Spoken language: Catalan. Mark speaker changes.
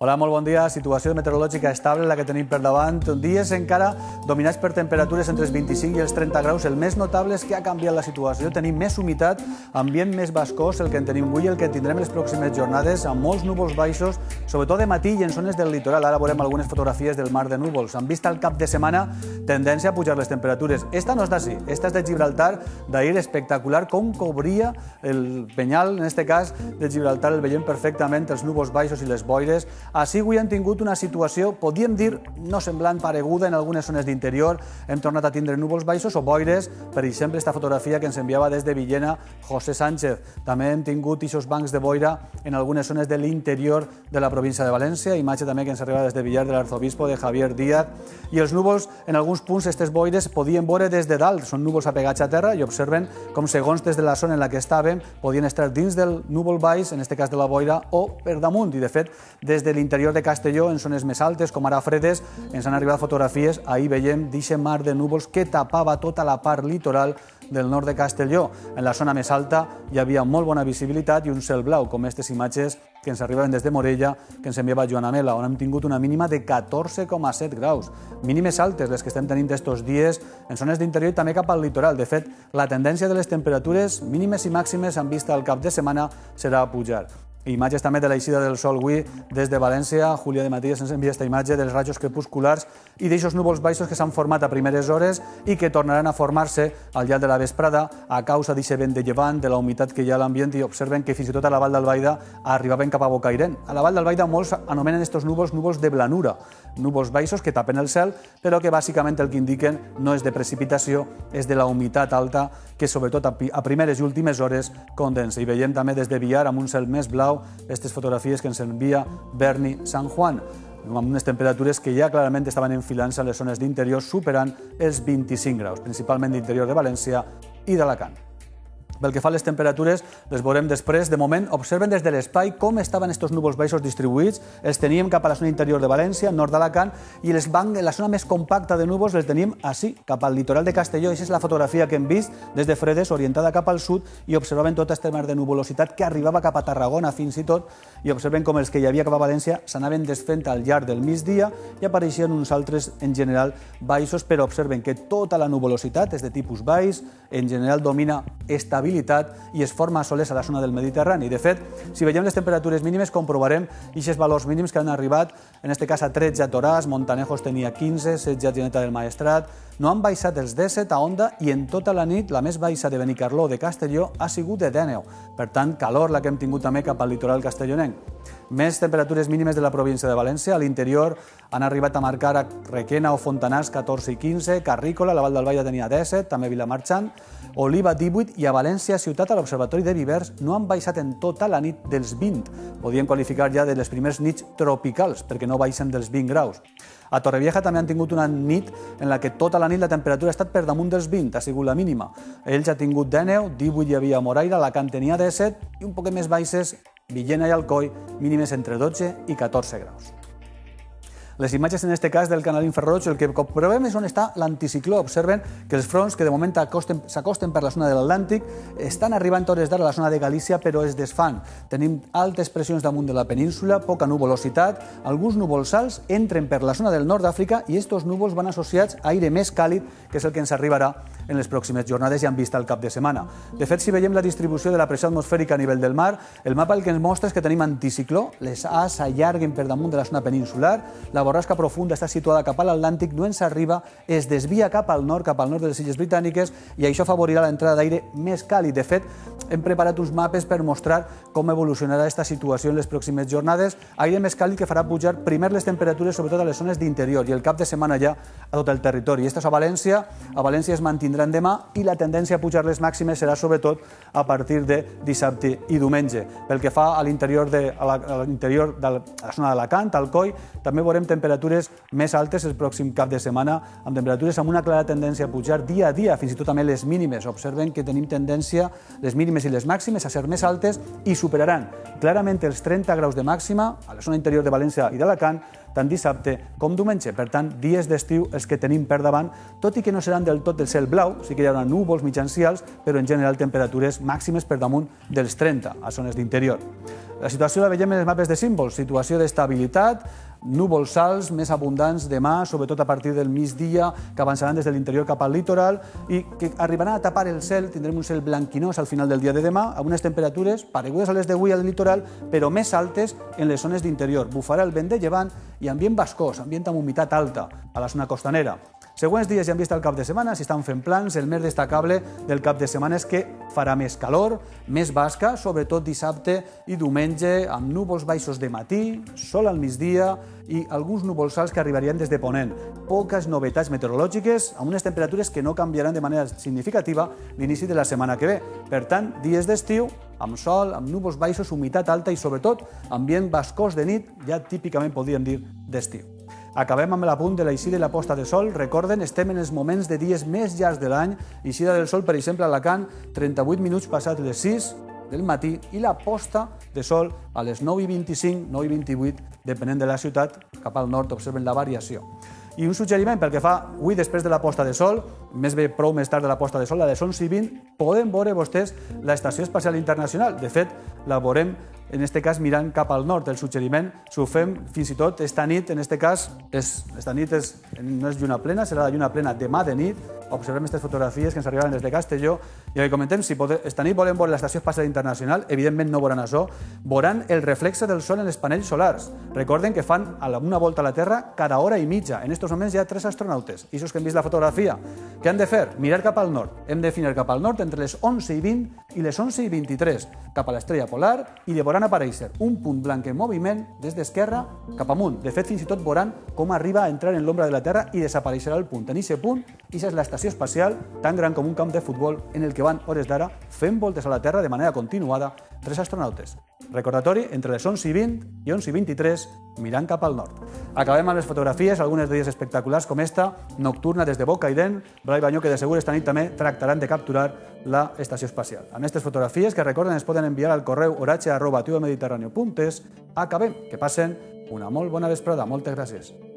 Speaker 1: Hola, molt bon dia. Situació meteorològica estable la que tenim per davant. Dies encara dominats per temperatures entre els 25 i els 30 graus. El més notable és que ha canviat la situació. Tenim més humitat, ambient més bascós, el que en tenim avui i el que tindrem les pròximes jornades, amb molts núvols baixos, sobretot de matí i en zones del litoral. Ara veurem algunes fotografies del mar de núvols. En vista al cap de setmana, tendència a pujar les temperatures. Esta no és d'ací, esta és de Gibraltar, d'ahir espectacular, com cobria el penyal, en este cas de Gibraltar, el veiem perfectament, els núvols baixos i les boires, així avui hem tingut una situació, podríem dir, no semblant pareguda en algunes zones d'interior. Hem tornat a tindre núvols baixos o boires, per exemple, esta fotografia que ens enviava des de Villena José Sánchez. També hem tingut ixos bancs de boira en algunes zones de l'interior de la província de València, imatge també que ens arriba des de Villar de l'Arzobispo de Javier Díaz. I els núvols, en alguns punts, aquestes boires podien veure des de dalt, són núvols apegats a terra i observen com segons des de la zona en la que estàvem podien estar dins del núvol baix, en aquest cas de la boira, o per damunt. I de fet, des de l'interior de Castelló, en zones més altes, com ara Fredes, ens han arribat fotografies. Ahir veiem d'eixe mar de núvols que tapava tota la part litoral del nord de Castelló. En la zona més alta hi havia molt bona visibilitat i un cel blau, com aquestes imatges que ens arribaven des de Morella, que ens enviava Joan Amela, on hem tingut una mínima de 14,7 graus. Mínimes altes, les que estem tenint estos dies en zones d'interior i també cap al litoral. De fet, la tendència de les temperatures mínimes i màximes en vista al cap de setmana serà a pujar. Imatges també de l'eixida del sol avui des de València. Julia de Matías ens envia aquesta imatge dels rajos crepusculars i d'aixòs núvols baixos que s'han format a primeres hores i que tornaran a formar-se al llarg de la vesprada a causa d'aquest vent de llevant, de la humitat que hi ha a l'ambient i observen que fins i tot a la Vall d'Albaida arribaven cap a Bocairent. A la Vall d'Albaida molts anomenen estos núvols núvols de blanura, núvols baixos que tapen el cel, però que bàsicament el que indiquen no és de precipitació, és de la humitat alta que sobretot a primeres i últimes hores condensa. I veiem també des de Villar amb un cel més blau aquestes fotografies que ens envia Berni San Juan amb unes temperatures que ja clarament estaven enfilant-se a les zones d'interior, superant els 25 graus, principalment d'interior de València i d'Alacant. Pel que fa a les temperatures, les veurem després. De moment, observen des de l'espai com estaven estos núvols baixos distribuïts. Els teníem cap a la zona interior de València, nord d'Alacant, i les banc, la zona més compacta de núvols les tenim així, cap al litoral de Castelló. Aquesta és la fotografia que hem vist des de Fredes, orientada cap al sud, i observaven tot este mar de nuvolositat que arribava cap a Tarragona fins i tot, i observen com els que hi havia cap a València s'anaven desfent al llarg del migdia i apareixien uns altres, en general, baixos, però observen que tota la nuvolositat és de tipus baix, en general domina estabilitat estabilitat i es forma soles a la zona del Mediterrani. De fet, si veiem les temperatures mínimes, comprovarem aquests valors mínims que han arribat, en aquest cas a 13 a Toràs, Montanejos tenia 15, 16 a Geneta del Maestrat, no han baixat els 17 a Onda i en tota la nit la més baixa de Benicarló de Castelló ha sigut de 19. Per tant, calor la que hem tingut també cap al litoral castellonenc. Més temperatures mínimes de la província de València. A l'interior han arribat a marcar a Requena o Fontanars 14 i 15, Carrícola, la Val d'Albaida tenia 17, també Vilamarxant, Oliva 18 i a València ciutat a l'Observatori de Vivers no han baixat en tota la nit dels 20. Podien qualificar ja de les primers nits tropicals perquè no baixen dels 20 graus. A Torrevieja també han tingut una nit en la que tota la nit la temperatura ha estat per damunt dels 20, ha sigut la mínima. Ells ha tingut 19, 18 hi havia a Moraira, Alacant tenia 17 i un poc més baixes Villena i Alcoi, mínimes entre 12 i 14 graus. Les imatges, en aquest cas, del canal infraroig, el que comprovem és on està l'anticicló. Observen que els fronts que de moment s'acosten per la zona de l'Atlàntic estan arribant hores d'ara a la zona de Galícia, però es desfan. Tenim altes pressions damunt de la península, poca nuvolositat, alguns núvols alts entren per la zona del nord d'Àfrica i estos núvols van associats a aire més càlid, que és el que ens arribarà en les pròximes jornades i han vist el cap de setmana. De fet, si veiem la distribució de la pressió atmosfèrica a nivell del mar, el mapa el que ens mostra és que tenim anticicló, les As s'allarguen per damunt de la zona peninsular, la borrasca profunda està situada cap a l'Atlàntic, no ens arriba, es desvia cap al nord, cap al nord de les Illes Britàniques, i això favorirà l'entrada d'aire més càlid. De fet, hem preparat uns mapes per mostrar com evolucionarà aquesta situació en les pròximes jornades. Aire més càlid que farà pujar primer les temperatures, sobretot a les zones d'interior, i el cap de setmana ja a tot el territori. I Esto és a València. A València es mantindran demà i la tendència a pujar les màximes serà sobretot a partir de dissabte i diumenge. Pel que fa a l'interior de, a l'interior de la zona d'Alacant, Alcoi, també veurem temperatures més altes el pròxim cap de setmana, amb temperatures amb una clara tendència a pujar dia a dia, fins i tot també les mínimes. Observen que tenim tendència, les mínimes i les màximes, a ser més altes i superaran clarament els 30 graus de màxima a la zona interior de València i d'Alacant, tant dissabte com diumenge. Per tant, dies d'estiu els que tenim per davant, tot i que no seran del tot del cel blau, sí que hi haurà núvols mitjancials, però en general temperatures màximes per damunt dels 30 a zones d'interior. La situació la veiem en els mapes de símbols, situació d'estabilitat, núvols alts més abundants demà, sobretot a partir del migdia, que avançaran des de l'interior cap al litoral i que arribaran a tapar el cel, tindrem un cel blanquinós al final del dia de demà, amb unes temperatures paregudes a les d'avui al litoral, però més altes en les zones d'interior. Bufarà el vent de llevant i ambient bascós, ambient amb humitat alta a la zona costanera. Següents dies ja hem vist el cap de setmana, si estan fent plans, el més destacable del cap de setmana és que farà més calor, més basca, sobretot dissabte i diumenge, amb núvols baixos de matí, sol al migdia i alguns núvols alts que arribarien des de Ponent. Poques novetats meteorològiques, amb unes temperatures que no canviaran de manera significativa l'inici de la setmana que ve. Per tant, dies d'estiu amb sol, amb núvols baixos, humitat alta i, sobretot, ambient bascós de nit, ja típicament podríem dir d'estiu. Acabem amb l'apunt de l'eixida i la posta de sol. Recorden, estem en els moments de dies més llargs de l'any. Eixida del sol, per exemple, a Alacant, 38 minuts passat les 6 del matí i la posta de sol a les 9 i 25, 9 i 28, depenent de la ciutat, cap al nord observen la variació. I un suggeriment pel que fa avui després de la posta de sol, més bé prou més tard de la posta de sol, la de 11 i 20, poden veure vostès l'Estació Espacial Internacional. De fet, la veurem en aquest cas mirant cap al nord. El suggeriment, si ho fem fins i tot esta nit, en aquest cas, és, esta nit és, no és lluna plena, serà la lluna plena demà de nit. Observem aquestes fotografies que ens arribaran des de Castelló i que comentem, si pode, esta nit volem veure l'Estació Espacial Internacional, evidentment no veuran això, veuran el reflexe del sol en els panells solars. Recorden que fan una volta a la Terra cada hora i mitja. En aquests moments hi ha tres astronautes. I que hem vist la fotografia. Què han de fer? Mirar cap al nord. Hem de definir cap al nord entre les 11 i 20 i les 11 i 23, cap a l'estrella polar i llavors veuran aparèixer un punt blanc en moviment des d'esquerra cap amunt. De fet, fins i tot veuran com arriba a entrar en l'ombra de la Terra i desapareixerà el punt. En aquest punt, i és l'estació espacial tan gran com un camp de futbol en el que van hores d'ara fent voltes a la Terra de manera continuada tres astronautes. Recordatori entre les 11 i 20 i 11 i 23 mirant cap al nord. Acabem amb les fotografies, algunes d'elles espectaculars com esta, nocturna des de Boca i Den, Blai Banyó, que de segur esta nit també tractaran de capturar la estació espacial. Amb aquestes fotografies, que recorden es poden enviar al correu oratge arroba acabem. Que passen una molt bona vesprada. Moltes gràcies.